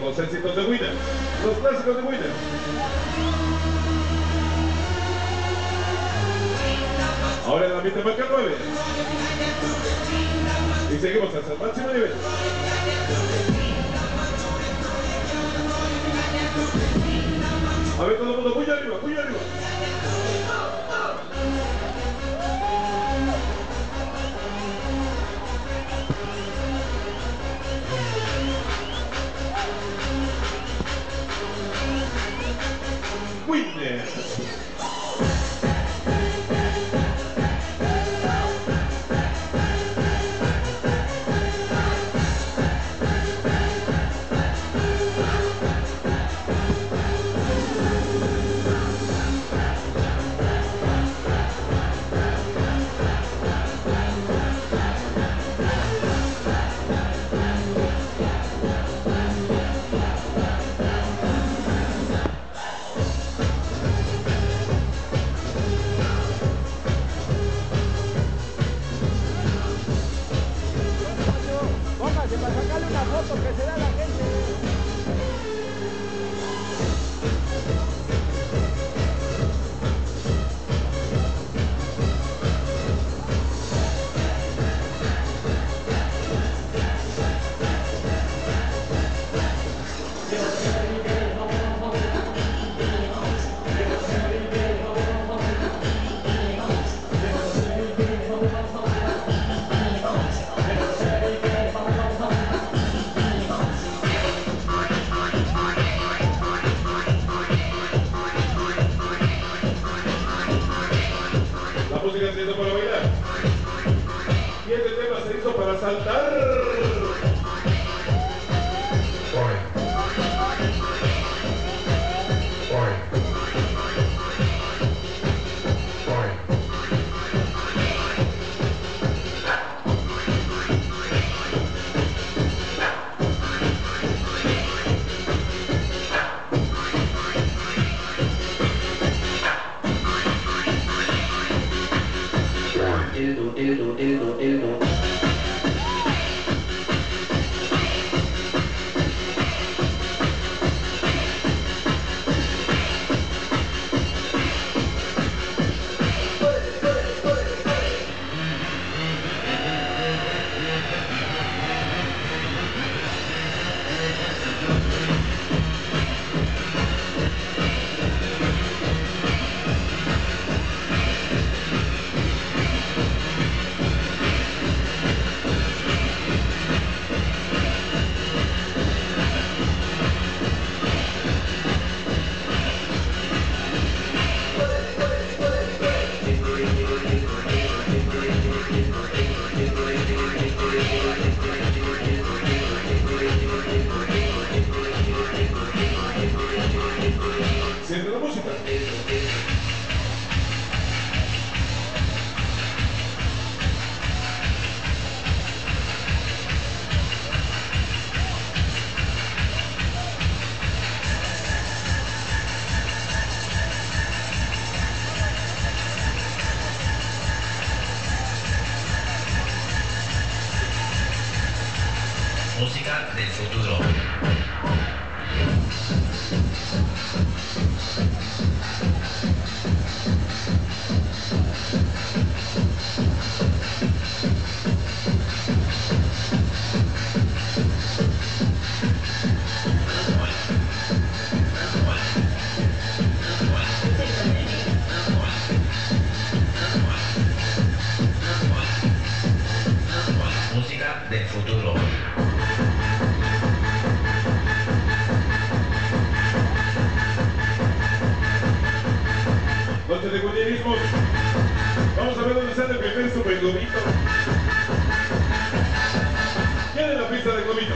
los clásicos de Winner. Ahora el ambiente marca 9. Y seguimos hasta el máximo nivel. A ver todo el mundo, muy arriba, muy arriba. Winner. Póngase Santa de cuñerismo. Vamos a ver dónde sale el primer super globito. ¿Quién es la pista de globito?